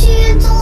去做